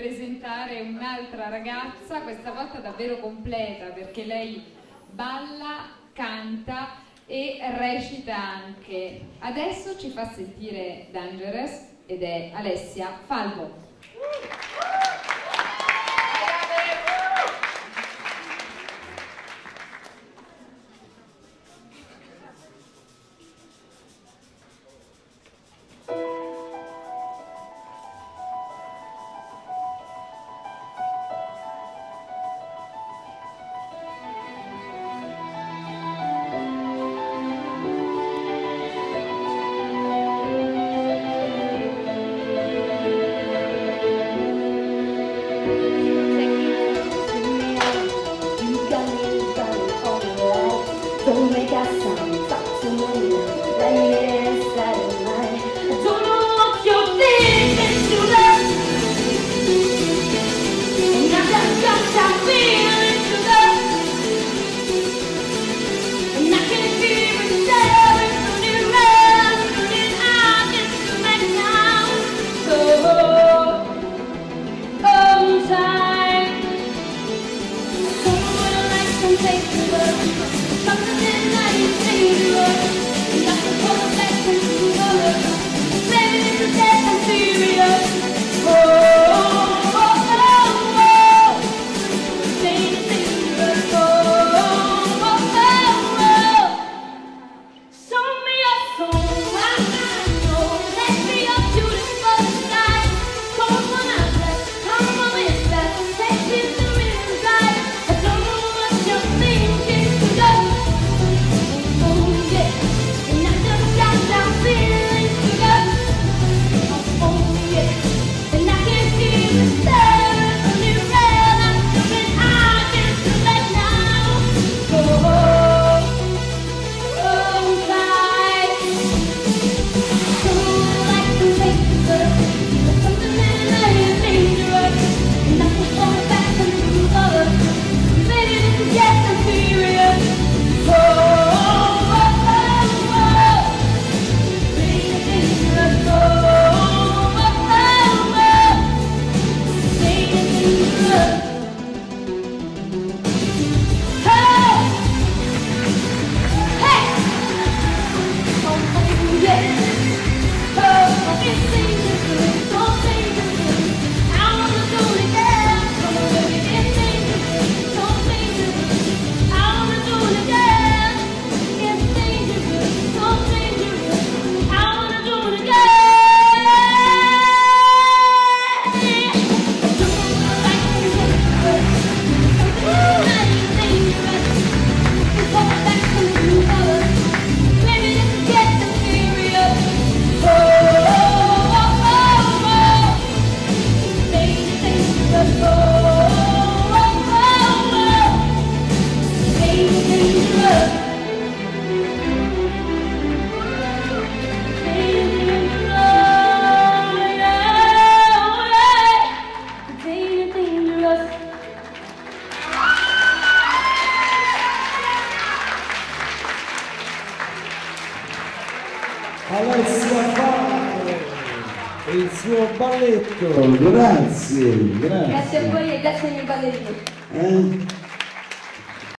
presentare un'altra ragazza, questa volta davvero completa perché lei balla, canta e recita anche. Adesso ci fa sentire Dangerous ed è Alessia Falvo. 都没赶上。Take the world from the midnight. Alessia Fante e il suo balletto. Oh, grazie, grazie. Grazie a voi e grazie ai miei ballerini. Eh?